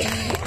guys.